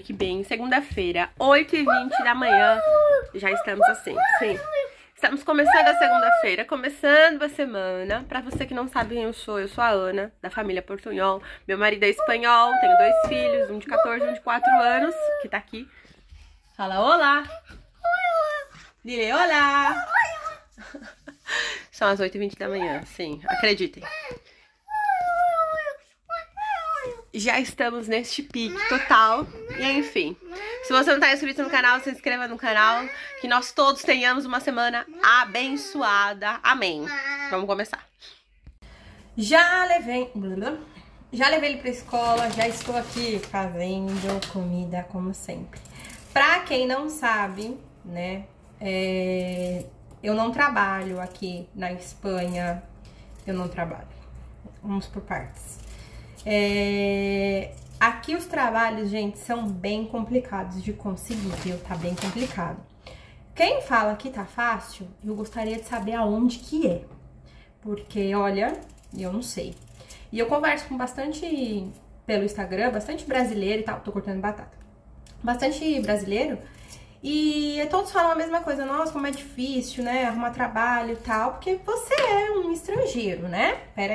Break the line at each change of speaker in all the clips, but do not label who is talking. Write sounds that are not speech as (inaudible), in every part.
Espero que bem. Segunda-feira, 8h20 da manhã. Já estamos assim, sim. Estamos começando a segunda-feira, começando a semana. Pra você que não sabe quem eu sou, eu sou a Ana, da família Portunhol. Meu marido é espanhol, tenho dois filhos, um de 14 e um de 4 anos, que tá aqui. Fala olá! Dile olá! (laughs) São as 8h20 da manhã, sim, acreditem. Já estamos neste pique total. E enfim, se você não está inscrito no canal, se inscreva no canal. Que nós todos tenhamos uma semana abençoada. Amém. Vamos começar. Já levei. Já levei ele pra escola, já estou aqui fazendo comida como sempre. Pra quem não sabe, né? É, eu não trabalho aqui na Espanha. Eu não trabalho. Vamos por partes. É... Aqui os trabalhos, gente, são bem complicados de conseguir, viu? Tá bem complicado. Quem fala que tá fácil, eu gostaria de saber aonde que é. Porque, olha, eu não sei. E eu converso com bastante pelo Instagram, bastante brasileiro e tal. Tô cortando batata. Bastante brasileiro. E todos falam a mesma coisa. Nossa, como é difícil, né? Arrumar trabalho e tal. Porque você é um estrangeiro, né? Pera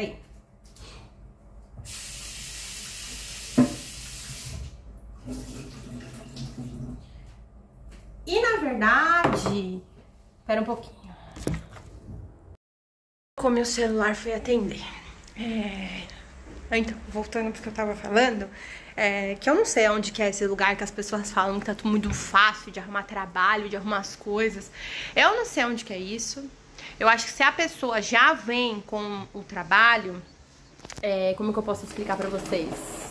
E na verdade, espera um pouquinho. Como meu celular foi atender. É... Então, voltando pro que eu tava falando, é, que eu não sei onde que é esse lugar que as pessoas falam que tá tudo muito fácil de arrumar trabalho, de arrumar as coisas. Eu não sei onde que é isso. Eu acho que se a pessoa já vem com o trabalho, é, como que eu posso explicar pra vocês?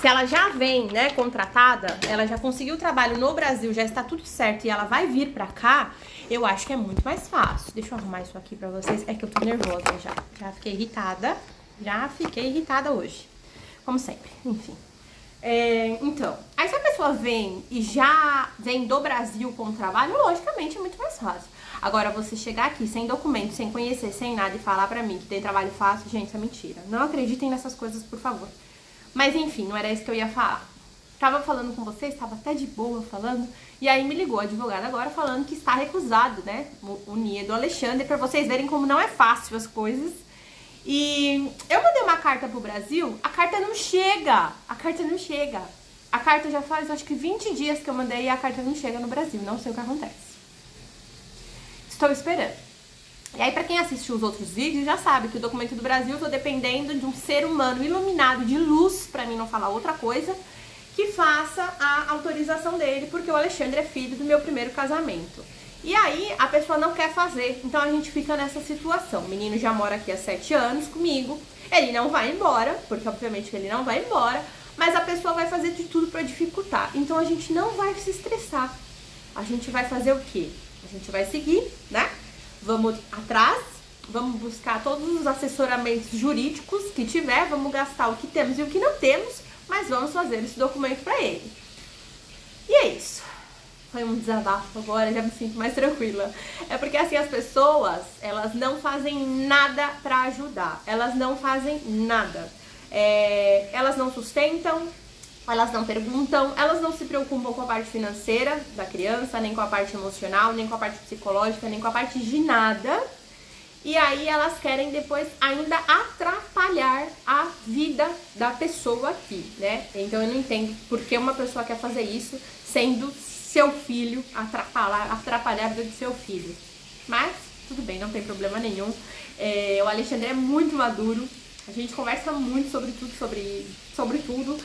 Se ela já vem, né, contratada, ela já conseguiu trabalho no Brasil, já está tudo certo e ela vai vir pra cá, eu acho que é muito mais fácil. Deixa eu arrumar isso aqui pra vocês. É que eu tô nervosa já. Já fiquei irritada. Já fiquei irritada hoje. Como sempre. Enfim. É, então, aí se a pessoa vem e já vem do Brasil com trabalho, logicamente é muito mais fácil. Agora, você chegar aqui sem documento, sem conhecer, sem nada e falar pra mim que tem trabalho fácil, gente, é mentira. Não acreditem nessas coisas, por favor. Mas enfim, não era isso que eu ia falar. Tava falando com vocês, estava até de boa falando, e aí me ligou a advogada agora falando que está recusado, né, o NIE do Alexandre, para vocês verem como não é fácil as coisas. E eu mandei uma carta pro Brasil, a carta não chega, a carta não chega. A carta já faz acho que 20 dias que eu mandei e a carta não chega no Brasil, não sei o que acontece. Estou esperando. E aí, para quem assistiu os outros vídeos, já sabe que o documento do Brasil eu tô dependendo de um ser humano iluminado de luz, para mim não falar outra coisa, que faça a autorização dele, porque o Alexandre é filho do meu primeiro casamento. E aí, a pessoa não quer fazer, então a gente fica nessa situação. O menino já mora aqui há sete anos comigo, ele não vai embora, porque obviamente ele não vai embora, mas a pessoa vai fazer de tudo para dificultar. Então a gente não vai se estressar. A gente vai fazer o quê? A gente vai seguir, né? Vamos atrás, vamos buscar todos os assessoramentos jurídicos que tiver, vamos gastar o que temos e o que não temos, mas vamos fazer esse documento para ele. E é isso. Foi um desabafo agora, já me sinto mais tranquila. É porque assim as pessoas, elas não fazem nada para ajudar. Elas não fazem nada. É, elas não sustentam, elas não perguntam, elas não se preocupam com a parte financeira da criança, nem com a parte emocional, nem com a parte psicológica, nem com a parte de nada. E aí elas querem depois ainda atrapalhar a vida da pessoa aqui, né? Então eu não entendo por que uma pessoa quer fazer isso sendo seu filho, atrapalhar, atrapalhar a vida do seu filho. Mas tudo bem, não tem problema nenhum. É, o Alexandre é muito maduro, a gente conversa muito sobre tudo, sobre, sobre tudo.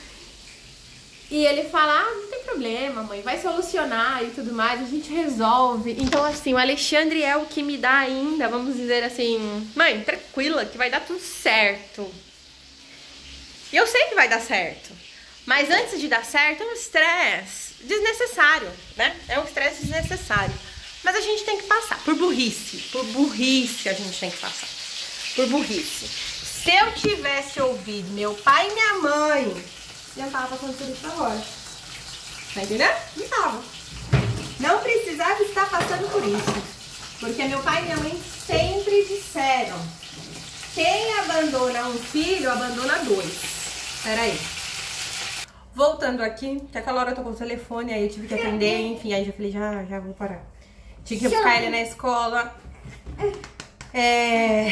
E ele fala: ah, não tem problema, mãe, vai solucionar e tudo mais, a gente resolve. Então, assim, o Alexandre é o que me dá ainda, vamos dizer assim, mãe, tranquila, que vai dar tudo certo. E eu sei que vai dar certo. Mas antes de dar certo, é um estresse desnecessário, né? É um estresse desnecessário. Mas a gente tem que passar, por burrice. Por burrice a gente tem que passar. Por burrice. Se eu tivesse ouvido meu pai e minha mãe já tava passando por isso agora. Tá entendendo? Não tava. Não precisava estar passando por isso. Porque meu pai e minha mãe sempre disseram: quem abandona um filho, abandona dois. Peraí. Voltando aqui, que aquela hora tocou o telefone, aí eu tive que atender, enfim, aí já falei, já, já vou parar. Tinha que buscar ele na escola. É...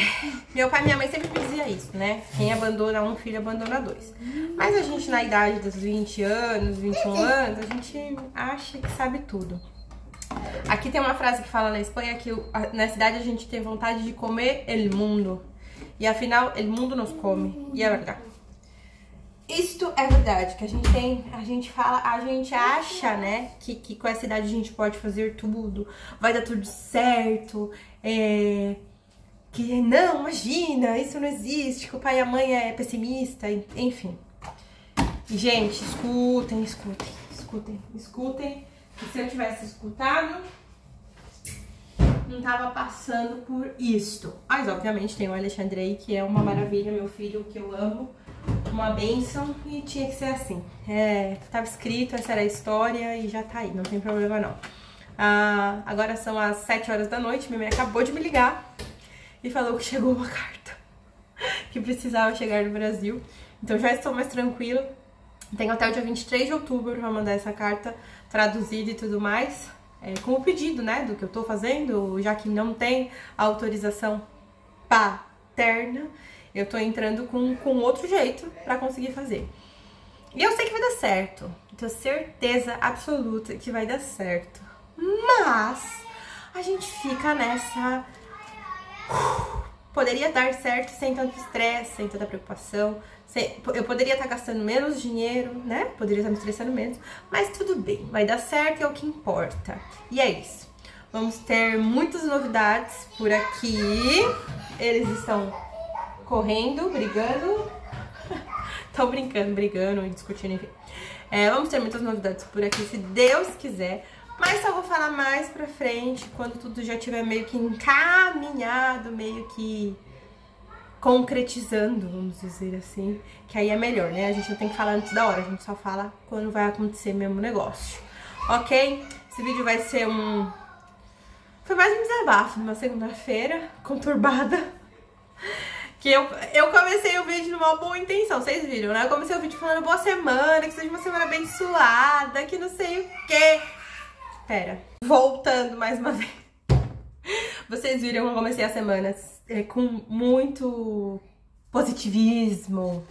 Meu pai e minha mãe sempre dizia isso, né? Quem abandona um filho, abandona dois. Mas a gente, na idade dos 20 anos, 21 anos, a gente acha que sabe tudo. Aqui tem uma frase que fala na Espanha que na cidade a gente tem vontade de comer el mundo. E afinal, el mundo nos come. E é verdade. Isto é verdade, que a gente tem, a gente fala, a gente acha, né, que, que com essa idade a gente pode fazer tudo, vai dar tudo certo, é, que não, imagina, isso não existe, que o pai e a mãe é pessimista, enfim. Gente, escutem, escutem, escutem, escutem, que se eu tivesse escutado, não tava passando por isto. Mas, obviamente, tem o Alexandre aí, que é uma maravilha, meu filho, que eu amo, uma bênção e tinha que ser assim. É, tava escrito, essa era a história e já tá aí, não tem problema não. Ah, agora são as 7 horas da noite, minha mãe acabou de me ligar e falou que chegou uma (laughs) carta que precisava chegar no Brasil. Então já estou mais tranquila. Tenho até o dia 23 de outubro para mandar essa carta traduzida e tudo mais. É, com o pedido, né, do que eu tô fazendo, já que não tem autorização paterna eu tô entrando com, com outro jeito para conseguir fazer. E eu sei que vai dar certo. Tenho certeza absoluta que vai dar certo. Mas a gente fica nessa. Poderia dar certo sem tanto estresse, sem tanta preocupação. Sem... Eu poderia estar gastando menos dinheiro, né? Poderia estar me estressando menos. Mas tudo bem, vai dar certo é o que importa. E é isso. Vamos ter muitas novidades por aqui. Eles estão correndo, brigando. (laughs) Estão brincando, brigando e discutindo, enfim. É, vamos ter muitas novidades por aqui, se Deus quiser. Mas só vou falar mais pra frente, quando tudo já estiver meio que encaminhado, meio que concretizando, vamos dizer assim. Que aí é melhor, né? A gente não tem que falar antes da hora, a gente só fala quando vai acontecer mesmo o negócio. Ok? Esse vídeo vai ser um... Foi mais um desabafo numa segunda-feira conturbada que eu, eu comecei o vídeo numa boa intenção, vocês viram, né? Eu comecei o vídeo falando boa semana, que seja uma semana abençoada, que não sei o quê. Pera, voltando mais uma (laughs) vez. Vocês viram que eu comecei a semana é, com muito positivismo,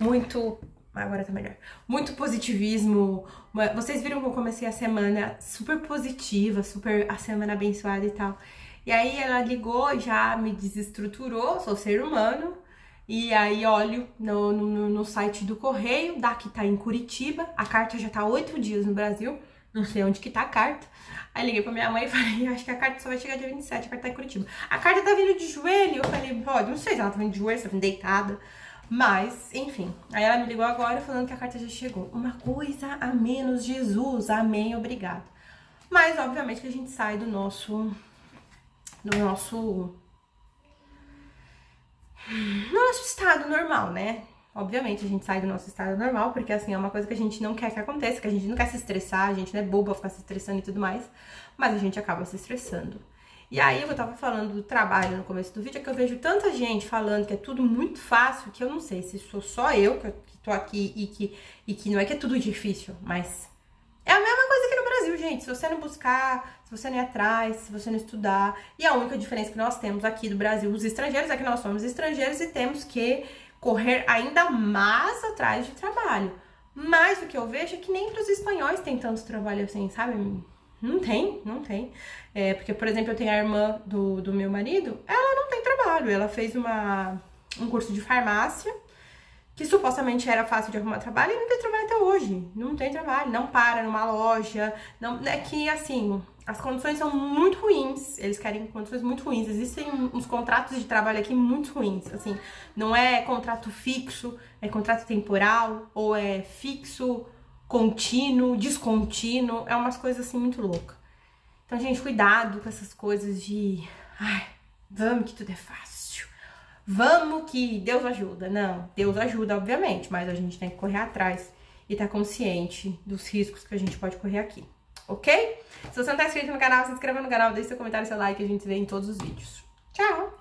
muito... Agora tá melhor. Muito positivismo. Vocês viram que eu comecei a semana super positiva, super a semana abençoada e tal. E aí ela ligou, já me desestruturou, sou ser humano. E aí olho no, no, no site do correio, daqui tá em Curitiba, a carta já tá oito dias no Brasil, não sei onde que tá a carta. Aí liguei pra minha mãe e falei, acho que a carta só vai chegar dia 27, a carta tá em Curitiba. A carta tá vindo de joelho, eu falei, pode, não sei se ela tá vindo de joelho, se tá vindo deitada. Mas, enfim, aí ela me ligou agora falando que a carta já chegou. Uma coisa a menos, Jesus, amém, obrigado. Mas, obviamente, que a gente sai do nosso no nosso no nosso estado normal, né? Obviamente a gente sai do nosso estado normal, porque assim é uma coisa que a gente não quer que aconteça, que a gente não quer se estressar, a gente não é boba ficar se estressando e tudo mais, mas a gente acaba se estressando. E aí eu tava falando do trabalho no começo do vídeo, é que eu vejo tanta gente falando que é tudo muito fácil, que eu não sei se sou só eu que, tô aqui e que, e que não é que é tudo difícil, mas é a mesma coisa que no Brasil, gente. Se você não buscar, se você não ir atrás, se você não estudar. E a única diferença que nós temos aqui do Brasil, os estrangeiros, é que nós somos estrangeiros e temos que correr ainda mais atrás de trabalho. Mas o que eu vejo é que nem para os espanhóis tem tanto trabalho assim, sabe? Não tem, não tem. É, porque, por exemplo, eu tenho a irmã do, do meu marido, ela não tem trabalho. Ela fez uma, um curso de farmácia que supostamente era fácil de arrumar trabalho e não tem trabalho até hoje. Não tem trabalho, não para numa loja. Não, é que assim, as condições são muito ruins. Eles querem condições muito ruins. Existem uns contratos de trabalho aqui muito ruins. Assim, não é contrato fixo, é contrato temporal, ou é fixo, contínuo, descontínuo. É umas coisas assim muito loucas. Então, gente, cuidado com essas coisas de. Ai, vamos que tudo é fácil vamos que Deus ajuda. Não, Deus ajuda, obviamente, mas a gente tem que correr atrás e estar tá consciente dos riscos que a gente pode correr aqui, ok? Se você não tá inscrito no canal, se inscreva no canal, deixe seu comentário, seu like, a gente se vê em todos os vídeos. Tchau!